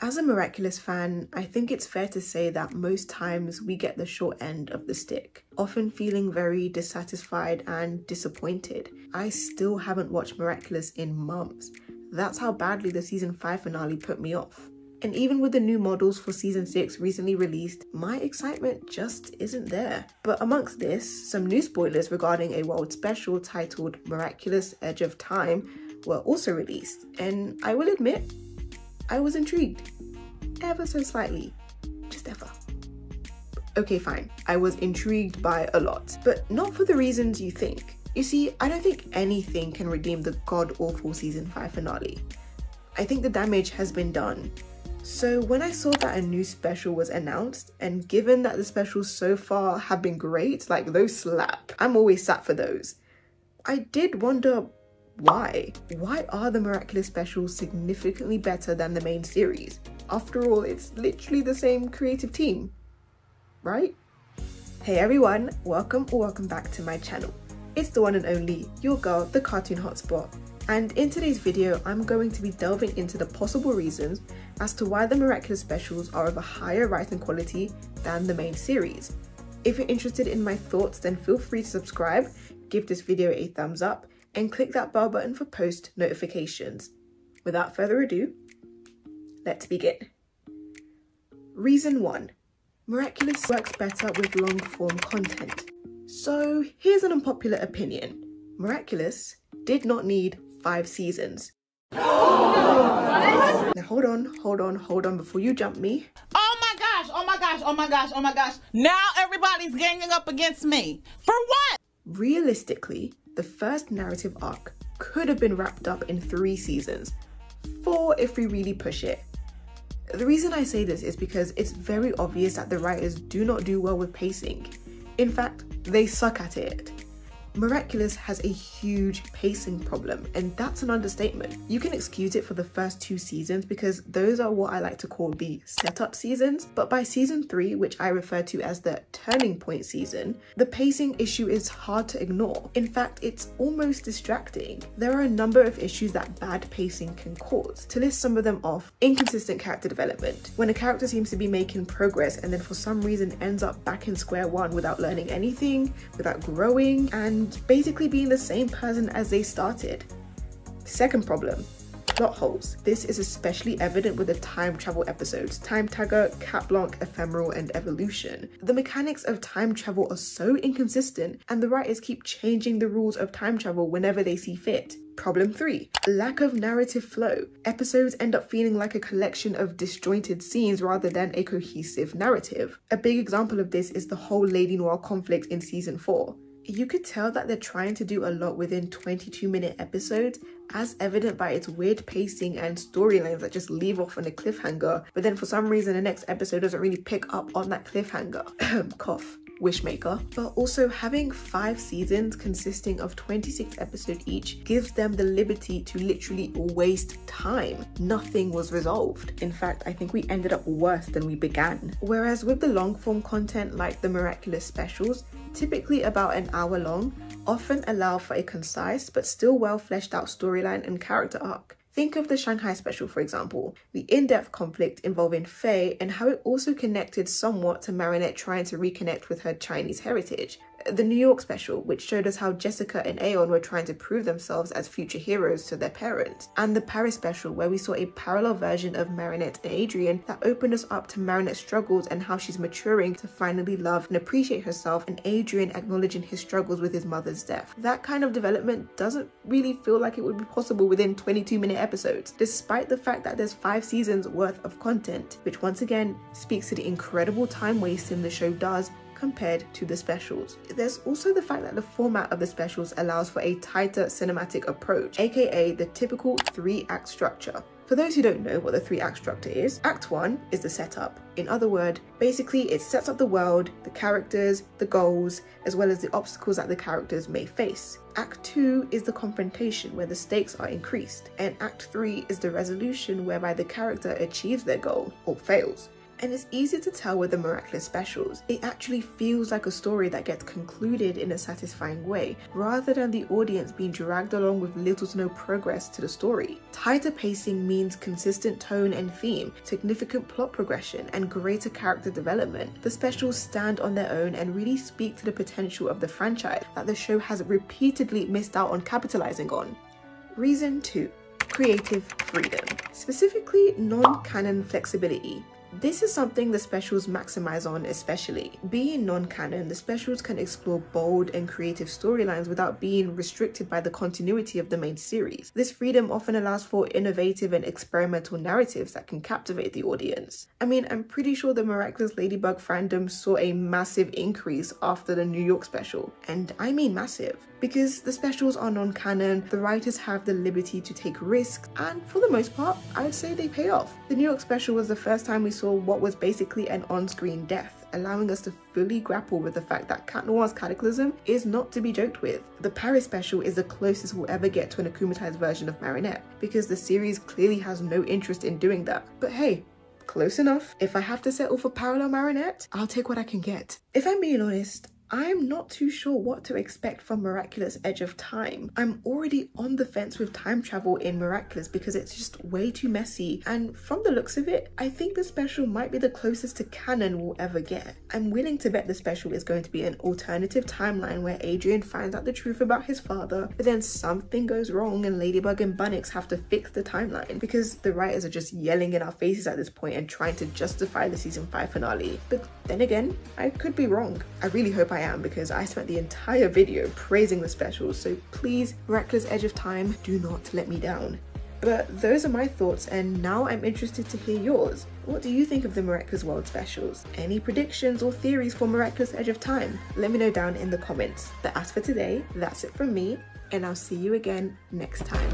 As a Miraculous fan, I think it's fair to say that most times we get the short end of the stick, often feeling very dissatisfied and disappointed. I still haven't watched Miraculous in months. That's how badly the season 5 finale put me off. And even with the new models for season 6 recently released, my excitement just isn't there. But amongst this, some new spoilers regarding a world special titled Miraculous Edge of Time were also released, and I will admit, I was intrigued. Ever so slightly. Just ever. Okay, fine. I was intrigued by a lot, but not for the reasons you think. You see, I don't think anything can redeem the god awful season 5 finale. I think the damage has been done. So when I saw that a new special was announced, and given that the specials so far have been great, like those slap, I'm always sat for those. I did wonder why? Why are the Miraculous specials significantly better than the main series? After all, it's literally the same creative team, right? Hey everyone, welcome or welcome back to my channel. It's the one and only, your girl, the Cartoon Hotspot. And in today's video, I'm going to be delving into the possible reasons as to why the Miraculous specials are of a higher writing quality than the main series. If you're interested in my thoughts, then feel free to subscribe, give this video a thumbs up, and click that bell button for post notifications. Without further ado, let's begin. Reason 1. Miraculous works better with long form content. So here's an unpopular opinion. Miraculous did not need 5 seasons. now hold on, hold on, hold on before you jump me. Oh my gosh, oh my gosh, oh my gosh, oh my gosh. Now everybody's ganging up against me. For what? Realistically, the first narrative arc could have been wrapped up in three seasons, four if we really push it. The reason I say this is because it's very obvious that the writers do not do well with pacing. In fact, they suck at it. Miraculous has a huge pacing problem, and that's an understatement. You can excuse it for the first two seasons because those are what I like to call the setup seasons, but by season three, which I refer to as the turning point season, the pacing issue is hard to ignore. In fact, it's almost distracting. There are a number of issues that bad pacing can cause. To list some of them off, inconsistent character development. When a character seems to be making progress and then for some reason ends up back in square one without learning anything, without growing, and and basically being the same person as they started. Second problem, plot holes. This is especially evident with the time travel episodes, Time Tagger, Cat Blanc, Ephemeral, and Evolution. The mechanics of time travel are so inconsistent and the writers keep changing the rules of time travel whenever they see fit. Problem 3. Lack of narrative flow. Episodes end up feeling like a collection of disjointed scenes rather than a cohesive narrative. A big example of this is the whole Lady Noir conflict in season 4 you could tell that they're trying to do a lot within 22 minute episodes as evident by its weird pacing and storylines that just leave off on a cliffhanger. But then for some reason the next episode doesn't really pick up on that cliffhanger. Cough Wishmaker, but also having five seasons consisting of 26 episodes each gives them the liberty to literally waste time. Nothing was resolved. In fact, I think we ended up worse than we began. Whereas with the long form content like the Miraculous specials, typically about an hour long, often allow for a concise but still well fleshed out storyline and character arc. Think of the Shanghai special, for example, the in-depth conflict involving Fei and how it also connected somewhat to Marinette trying to reconnect with her Chinese heritage the New York special, which showed us how Jessica and Aeon were trying to prove themselves as future heroes to their parents, and the Paris special, where we saw a parallel version of Marinette and Adrien that opened us up to Marinette's struggles and how she's maturing to finally love and appreciate herself, and Adrien acknowledging his struggles with his mother's death. That kind of development doesn't really feel like it would be possible within 22 minute episodes, despite the fact that there's five seasons worth of content, which once again speaks to the incredible time wasting the show does compared to the specials. There's also the fact that the format of the specials allows for a tighter cinematic approach, aka the typical three act structure. For those who don't know what the three act structure is, Act 1 is the setup. In other words, basically it sets up the world, the characters, the goals, as well as the obstacles that the characters may face. Act 2 is the confrontation where the stakes are increased. And Act 3 is the resolution whereby the character achieves their goal or fails. And it's easy to tell with the Miraculous specials. It actually feels like a story that gets concluded in a satisfying way, rather than the audience being dragged along with little to no progress to the story. Tighter pacing means consistent tone and theme, significant plot progression, and greater character development. The specials stand on their own and really speak to the potential of the franchise that the show has repeatedly missed out on capitalizing on. Reason 2 Creative freedom, specifically non canon flexibility. This is something the specials maximize on especially. Being non-canon, the specials can explore bold and creative storylines without being restricted by the continuity of the main series. This freedom often allows for innovative and experimental narratives that can captivate the audience. I mean, I'm pretty sure the Miraculous Ladybug fandom saw a massive increase after the New York special, and I mean massive. Because the specials are non-canon, the writers have the liberty to take risks, and for the most part, I'd say they pay off. The New York special was the first time we saw what was basically an on-screen death, allowing us to fully grapple with the fact that Cat Noir's cataclysm is not to be joked with. The Paris special is the closest we'll ever get to an akumatized version of Marinette, because the series clearly has no interest in doing that. But hey, close enough. If I have to settle for parallel Marinette, I'll take what I can get. If I'm being honest, I'm not too sure what to expect from Miraculous Edge of Time. I'm already on the fence with time travel in Miraculous because it's just way too messy and from the looks of it, I think the special might be the closest to canon we'll ever get. I'm willing to bet the special is going to be an alternative timeline where Adrien finds out the truth about his father, but then something goes wrong and Ladybug and Bunnix have to fix the timeline because the writers are just yelling in our faces at this point and trying to justify the season 5 finale. But then again, I could be wrong. I really hope I I am because I spent the entire video praising the specials, so please, Miraculous Edge of Time, do not let me down. But those are my thoughts and now I'm interested to hear yours. What do you think of the Miraculous World specials? Any predictions or theories for Miraculous Edge of Time? Let me know down in the comments. But as for today, that's it from me and I'll see you again next time.